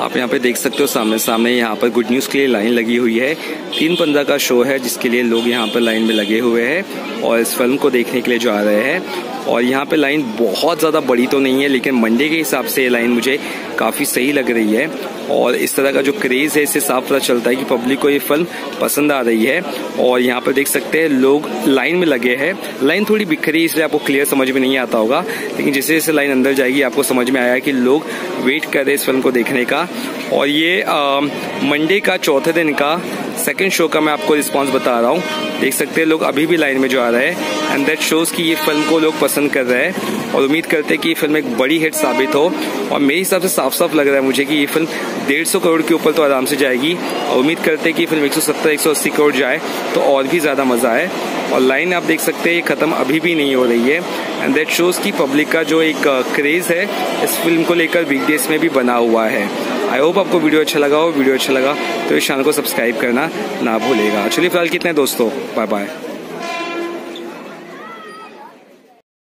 आप यहाँ पे देख सकते हो सामने सामने यहाँ पर गुड न्यूज़ के लिए लाइन लगी हुई है। तीन पंद्रह का शो है जिसके लिए लोग यहाँ पर लाइन में लगे हुए हैं और इस फ़िल्म को देखने के लिए जा रहे हैं। और यहाँ पे लाइन बहुत ज़्यादा बड़ी तो नहीं है, लेकिन मंडे के हिसाब से ये लाइन मुझे काफ़ी सही लग रही है। और इस तरह का जो क्रेज़ है, इससे साफ़ पता चलता है कि पब्लिक को ये फ़िल्म पसंद आ रही है। और यहाँ पर देख सकते हैं, लोग लाइन में लगे हैं। लाइन थोड़ी बिखरी, इसलिए आपको क्लियर समझ में नहीं आता होगा। लेकिन जैसे जैसे लाइन अंदर जाएगी, आपको समझ में आया कि लोग वेट कर रहे इस फ़िल्म को देखने का। और ये मंडे का चौथे दिन का सेकेंड शो का मैं आपको रिस्पॉन्स बता रहा हूँ। देख सकते हैं लोग अभी भी लाइन में जो आ रहे हैं। एंड देट शोज़ कि ये फ़िल्म को लोग पसंद कर रहे हैं। और उम्मीद करते हैं कि ये फ़िल्म एक बड़ी हिट साबित हो। और मेरे हिसाब से साफ़ साफ़ लग रहा है मुझे कि ये फ़िल्म डेढ़ सौ करोड़ के ऊपर तो आराम से जाएगी। और उम्मीद करते हैं कि फ़िल्म 170 180 करोड़ जाए तो और भी ज़्यादा मज़ा आए। और लाइन आप देख सकते हैं, ये ख़त्म अभी भी नहीं हो रही है। एंड दैट शोज़ की पब्लिक का जो एक क्रेज़ है, इस फ़िल्म को लेकर वीकडेज में भी बना हुआ है। आई होप आपको वीडियो अच्छा लगा हो वीडियो अच्छा लगा तो इस चैनल को सब्सक्राइब करना ना भूलेगा। चलिए फ़िलहाल कितने दोस्तों? Bye bye